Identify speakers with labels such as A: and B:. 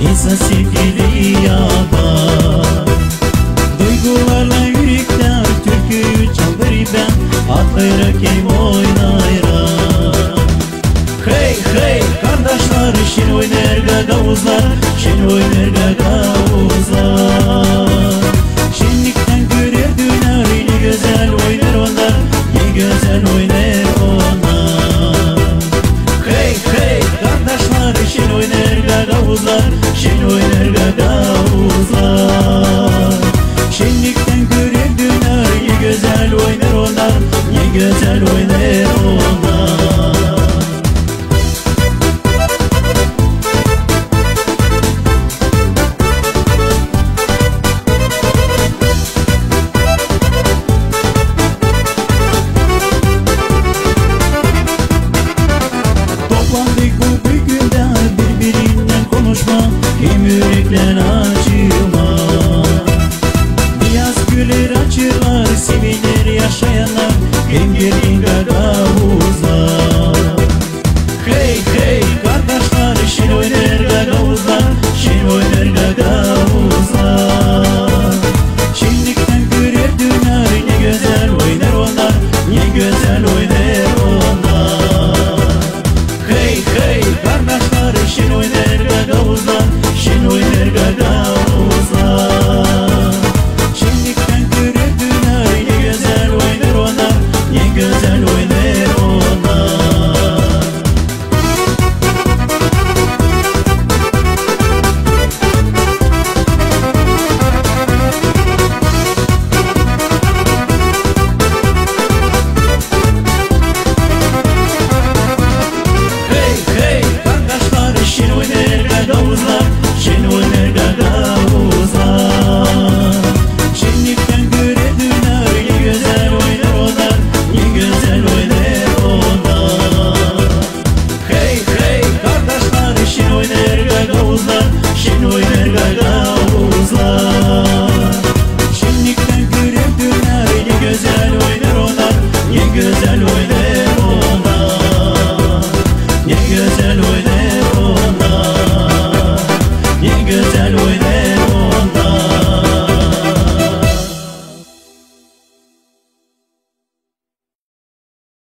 A: İsa sevgili yada Duygularla yürekten türküyü çaldır ben Atlayra kim oynayra Hey hey kardeşler Şin oynar gagavuzlar Şin oynar gagavuzlar gül dünya güzel oynar onlar Ne güzel oynar onlar Toplandık bu birbirinden konuşma Kim yürekler ağır Kim giringa davu